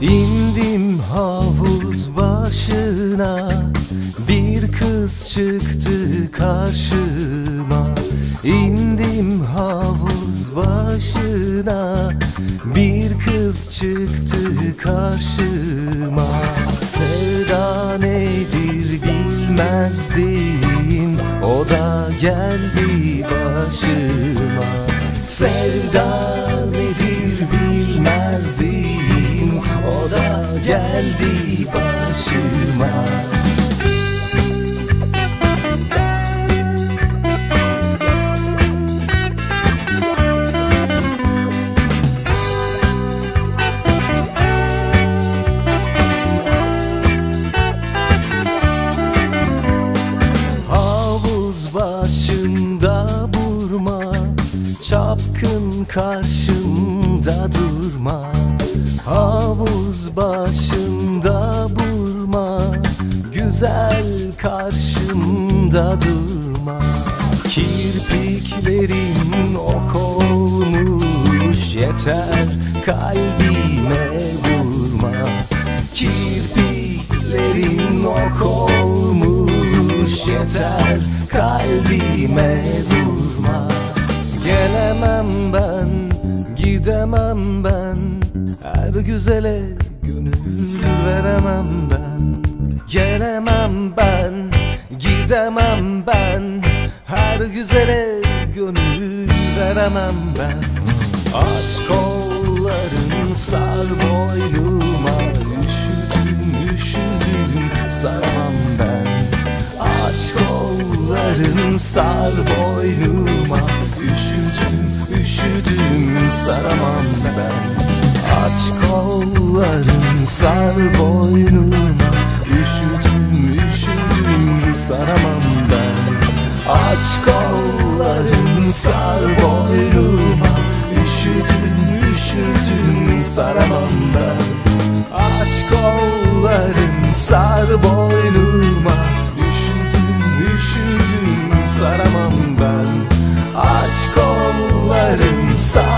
İndim havuz başına Kız çıktı karşıma. İndim havuz başına. Bir kız çıktı karşıma. Sevda nedir bilmezdim O da geldi başıma. Sevda nedir bilmezdim O da geldi başıma Başında burma Çapkın karşımda durma. Havuz başında burma Güzel karşımda durma. Kirpiklerin ok olmuş Yeter kalbime vurma. Kirpiklerin ok olmuş Yeter kalbime vurma. Gelemem ben, gidemem ben. Her güzele gönül veremem ben. Gelemem ben, gidemem ben. Her güzele gönül veremem ben. Aç kolların sar boynuma. Üşüdüm, üşüdüm saramam sar boynuma Üşüdüm, üşüdüm saramam ben. Aç kolların sar boynuma Üşüdüm, üşüdüm saramam ben. Aç kolların sar boynuma Üşüdüm, üşüdüm saramam ben. Aç kolların sar boynuma So